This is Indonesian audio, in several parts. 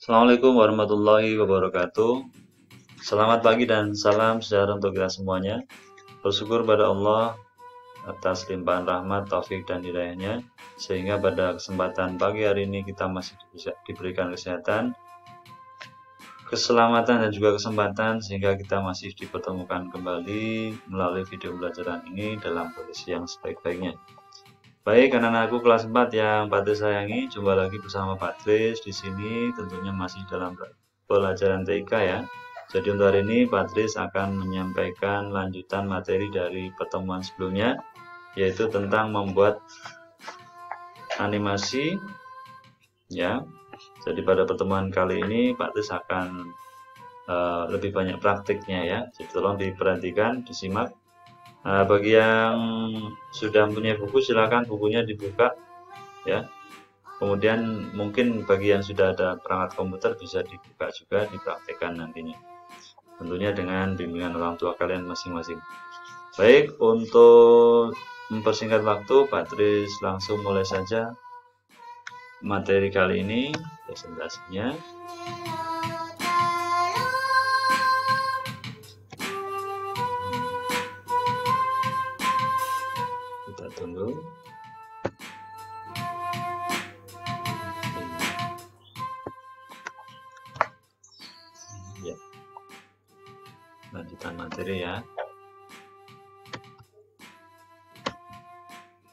Assalamualaikum warahmatullahi wabarakatuh. Selamat pagi dan salam sejahtera untuk kita semuanya. Bersyukur pada Allah atas limpahan rahmat, taufik dan hidayahnya sehingga pada kesempatan pagi hari ini kita masih diberikan kesehatan, keselamatan dan juga kesempatan sehingga kita masih dipertemukan kembali melalui video pelajaran ini dalam kondisi yang sebaik-baiknya. Baik, anak-anakku kelas 4 yang Patris sayangi, jumpa lagi bersama Patris di sini tentunya masih dalam pelajaran TK ya. Jadi untuk hari ini Patris akan menyampaikan lanjutan materi dari pertemuan sebelumnya yaitu tentang membuat animasi ya. Jadi pada pertemuan kali ini Patris akan uh, lebih banyak praktiknya ya. Jadi tolong diperhatikan, disimak Nah, bagi yang sudah punya buku silakan bukunya dibuka ya. Kemudian mungkin bagi yang sudah ada perangkat komputer bisa dibuka juga dipraktekkan nantinya. Tentunya dengan bimbingan orang tua kalian masing-masing. Baik, untuk mempersingkat waktu, Patris langsung mulai saja materi kali ini presentasinya. Materi ya.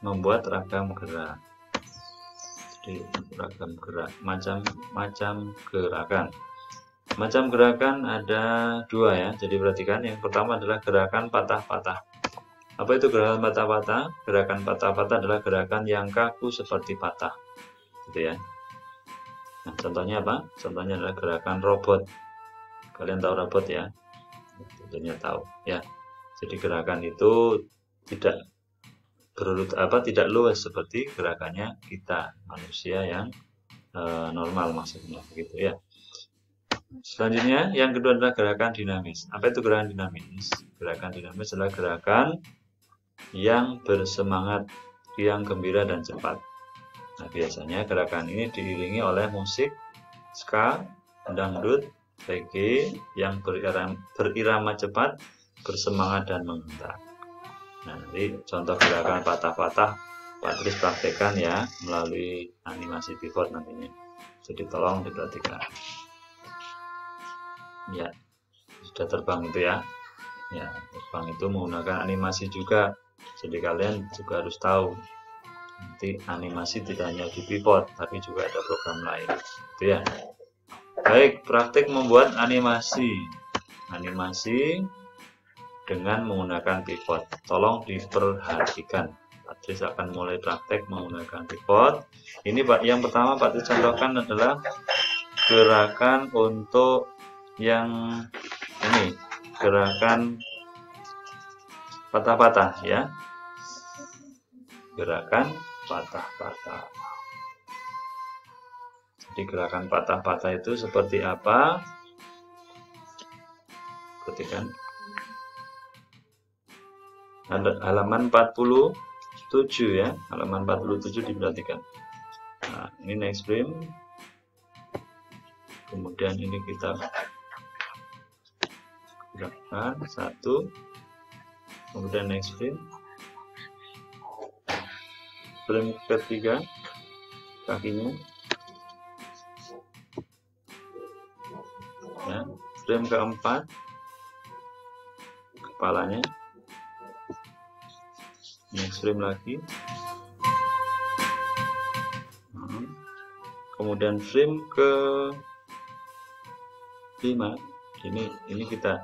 Membuat ragam gerak. Jadi ragam gerak. Macam-macam gerakan. Macam gerakan ada dua ya. Jadi perhatikan. Yang pertama adalah gerakan patah-patah. Apa itu gerakan patah-patah? Gerakan patah-patah adalah gerakan yang kaku seperti patah. Gitu ya. Nah contohnya apa? Contohnya adalah gerakan robot. Kalian tahu robot ya tentunya tahu. Ya jadi gerakan itu tidak berurut apa tidak luas seperti gerakannya kita manusia yang e, normal maksudnya begitu ya. Selanjutnya yang kedua adalah gerakan dinamis. Apa itu gerakan dinamis? Gerakan dinamis adalah gerakan yang bersemangat yang gembira dan cepat. Nah biasanya gerakan ini diiringi oleh musik ska dangdut reggae yang berirama, berirama cepat, bersemangat dan menghentak. Nah, nanti contoh gerakan patah-patah Patris praktekkan ya melalui animasi pivot nantinya. Jadi tolong diperhatikan. Ya, sudah terbang itu ya. Ya, terbang itu menggunakan animasi juga. Jadi kalian juga harus tahu nanti animasi tidak hanya di pivot tapi juga ada program lain. Itu ya. Baik, praktik membuat animasi. Animasi dengan menggunakan pivot. Tolong diperhatikan. Patris akan mulai praktek menggunakan pivot. Ini Pak, yang pertama Patris contohkan adalah gerakan untuk yang ini, gerakan patah-patah ya. Gerakan patah-patah. Jadi gerakan patah-patah itu seperti apa? Ketikan. Halaman 47 ya, halaman 47 diperhatikan. Nah, ini next frame. Kemudian ini kita gerakan satu. Kemudian next frame. Frame ketiga kakinya keempat. Kepalanya. Next frame lagi. Hmm. kemudian frame ke 5 ini ini kita.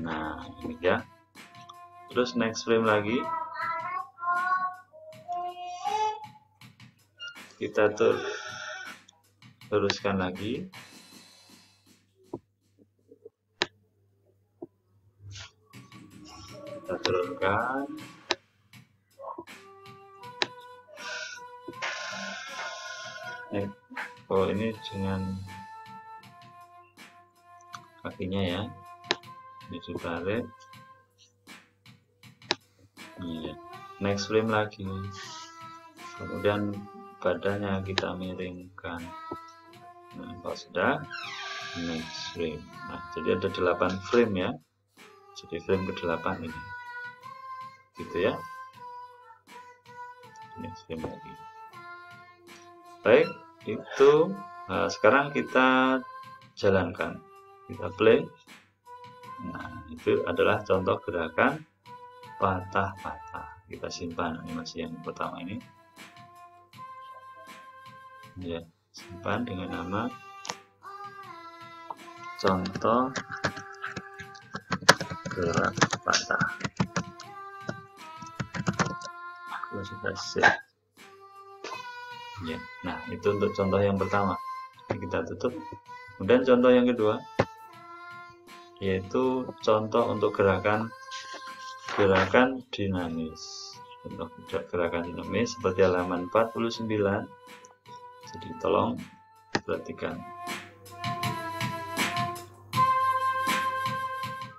Nah ini ya terus next frame lagi. Kita tuh teruskan lagi kita turunkan eh, oh ini dengan kakinya ya. Ini ditarik iya. next frame lagi. Kemudian badannya kita miringkan. Nah, kalau sudah next frame. Nah jadi ada 8 frame ya. Jadi frame ke 8 ini gitu ya. Next frame lagi. Baik itu nah, sekarang kita jalankan. Kita play. Nah itu adalah contoh gerakan patah-patah. Kita simpan animasi yang pertama ini. Ya simpan dengan nama contoh gerak patah sudah save ya nah itu untuk contoh yang pertama. Kita tutup. Kemudian contoh yang kedua yaitu contoh untuk gerakan gerakan dinamis. Contoh gerakan dinamis seperti halaman 49 jadi tolong perhatikan.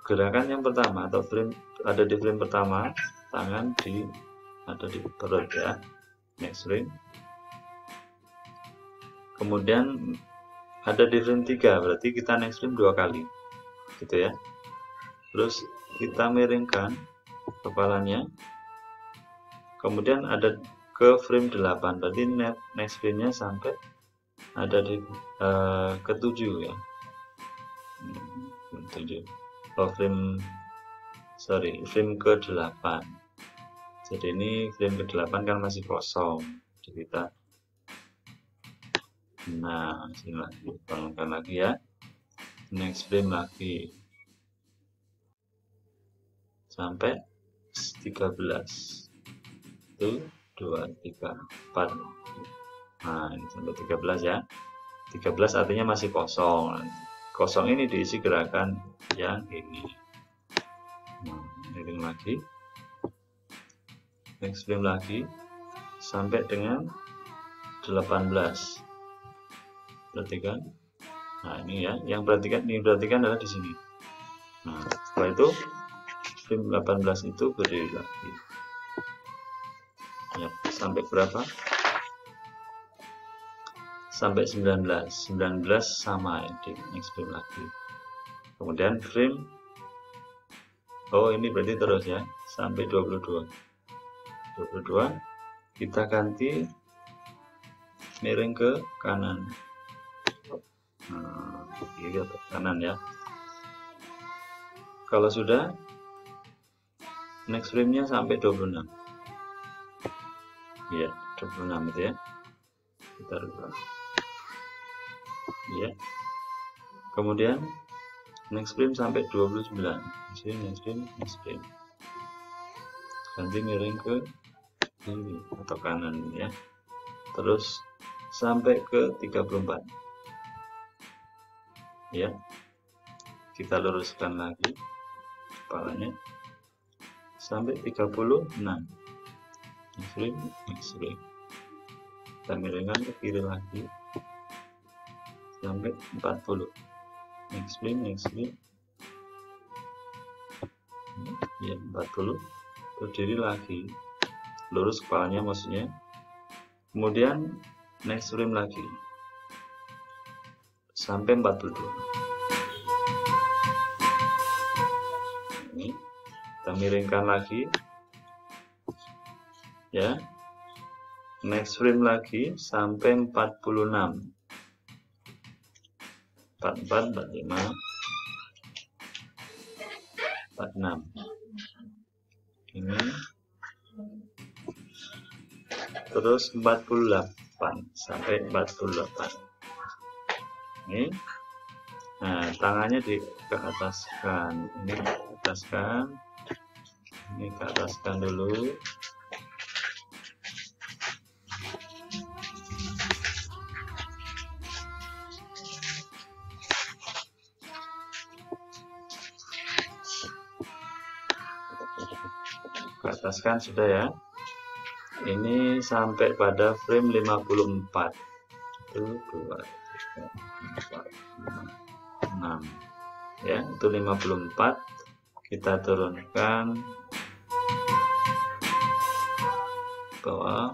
Gerakan yang pertama atau frame ada di frame pertama tangan di ada di ya next frame kemudian ada di frame 3 berarti kita next frame dua kali gitu ya. Terus kita miringkan kepalanya. Kemudian ada ke frame 8 berarti next frame nya sampai ada di uh, ke 7 ya. Hmm, 7 oh frame sorry frame ke 8 jadi ini frame ke 8 kan masih kosong. Jadi kita nah sini lagi bangunkan lagi ya. Next frame lagi. Sampai 13 itu 2 3 4 nah ini sampai 13 ya. 13 artinya masih kosong. Kosong ini diisi gerakan yang ini. Nah, ini lagi next frame lagi sampai dengan 18 perhatikan nah ini ya. Yang perhatikan ini perhatikan adalah di sini. Nah setelah itu frame 18 itu berdiri lagi. Ya sampai berapa? Sampai 19 19 sama di next frame lagi. Kemudian frame oh ini berarti terus ya. Sampai 22 22 kita ganti miring ke kanan. Nah, kiri atau kanan ya. Kalau sudah next frame nya sampai 26 ya 26 itu ya. Kita rubah. Ya kemudian next frame sampai 29 sini next frame next frame. Ganti miring ke kiri atau kanan ya. Terus sampai ke 34 ya. Kita luruskan lagi kepalanya. Sampai 36 muslim muslim kita miringkan ke kiri lagi. Sampai 40 next spring next spring ya 40 berdiri lagi lurus kepalanya maksudnya. Kemudian next frame lagi. Sampai 42 ini kita miringkan lagi. Ya. Next frame lagi sampai 46 44 45 46 ini terus 48 sampai 48 ini nah tangannya di ke ataskan ini ke ataskan ini ke ataskan dulu. Ke ataskan sudah ya ini sampai pada frame 54 itu dua 6 ya itu 54 kita turunkan. Bawah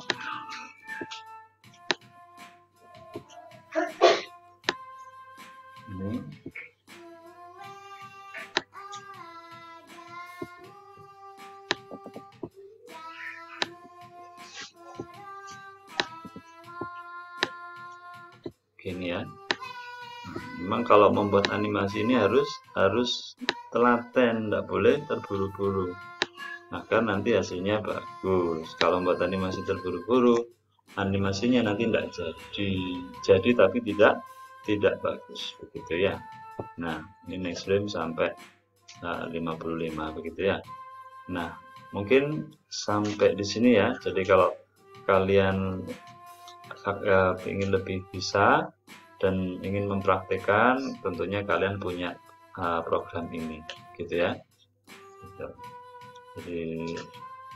kalau membuat animasi ini harus harus telaten tidak boleh terburu-buru. Maka nanti hasilnya bagus. Kalau membuat animasi terburu-buru animasinya nanti tidak jadi. Jadi tapi tidak tidak bagus. Begitu ya. Nah ini next frame sampai nah, 55 begitu ya. Nah mungkin sampai di sini ya. Jadi kalau kalian uh, ingin lebih bisa dan ingin mempraktekkan tentunya kalian punya uh, program ini gitu ya. Gitu. jadi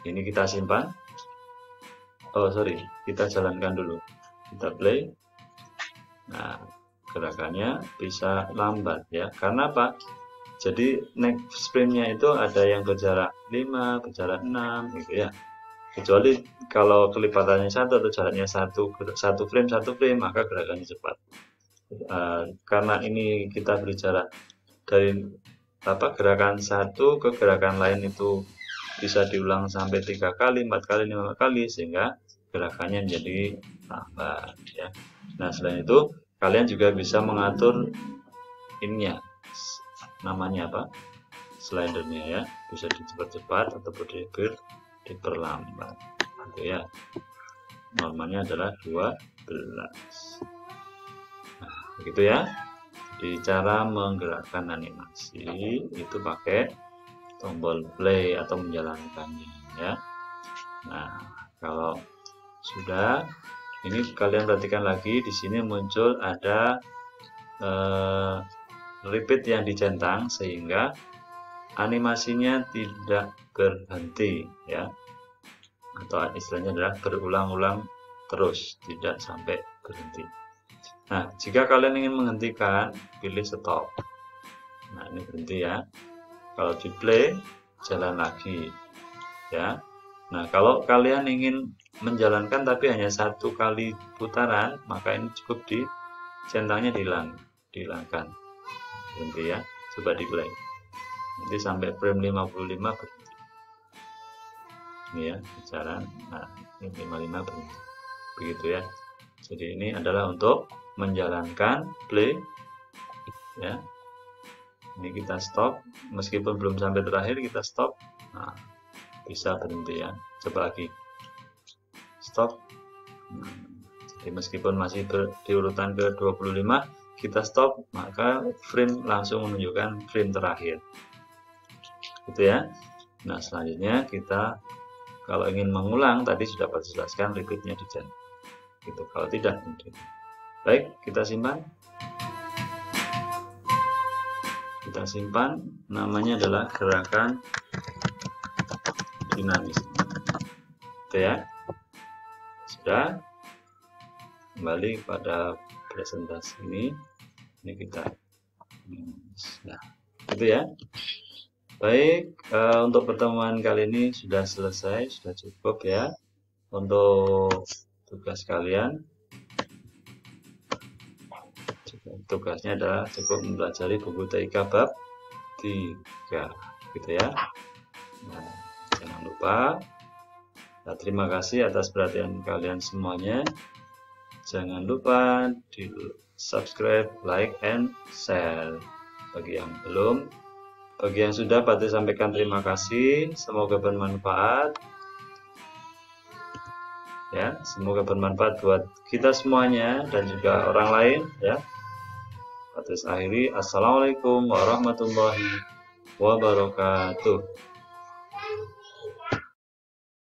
ini kita simpan. Oh sorry kita jalankan dulu. Kita play. Nah gerakannya bisa lambat ya. Karena apa? Jadi next sprintnya itu ada yang berjarak 5 berjarak 6 gitu ya. Kecuali kalau kelipatannya satu atau jaraknya satu satu frame satu frame maka gerakannya cepat uh, karena ini kita berbicara dari apa gerakan satu ke gerakan lain itu bisa diulang sampai tiga kali, empat kali, lima kali sehingga gerakannya menjadi lambat ya. Nah selain itu kalian juga bisa mengatur ininya namanya apa? Slidernya ya. Bisa dicepat-cepat atau diper diperlambat. Gitu ya normalnya adalah 12 begitu ya. Di cara menggerakkan animasi itu pakai tombol play atau menjalankannya ya. Nah kalau sudah ini kalian perhatikan lagi di sini muncul ada eh, repeat yang dicentang sehingga animasinya tidak berhenti ya. Atau istilahnya adalah berulang-ulang terus tidak sampai berhenti Nah, jika kalian ingin menghentikan, pilih stop. Nah, ini berhenti ya. Kalau di play, jalan lagi. Ya. Nah, kalau kalian ingin menjalankan tapi hanya satu kali putaran, maka ini cukup di centangnya dihilang, dihilangkan. Berhenti ya. Coba di play. Nanti sampai frame 55 berhenti. Ini ya, bicara. Nah, ini 55 berhenti. Begitu ya. Jadi ini adalah untuk menjalankan play ya. Ini kita stop. Meskipun belum sampai terakhir kita stop. Nah bisa berhenti ya. Coba lagi. Stop. Nah, jadi meskipun masih ber, di urutan ke 25 kita stop maka frame langsung menunjukkan frame terakhir. Gitu ya. Nah selanjutnya kita kalau ingin mengulang tadi sudah dapat jelaskan repeatnya di channel gitu. Kalau tidak mungkin Baik, kita simpan. Kita simpan, namanya adalah gerakan dinamis. Oke ya. Sudah. Kembali pada presentasi ini. Ini kita nah, itu ya. Baik, uh, untuk pertemuan kali ini sudah selesai, sudah cukup ya. Untuk tugas kalian tugasnya adalah cukup mempelajari buku TIK bab 3 gitu ya. Nah, jangan lupa. Nah, terima kasih atas perhatian kalian semuanya. Jangan lupa di subscribe like and share. Bagi yang belum bagi yang sudah patut sampaikan terima kasih. Semoga bermanfaat. Ya semoga bermanfaat buat kita semuanya dan juga orang lain ya atas akhiri assalamualaikum warahmatullahi wabarakatuh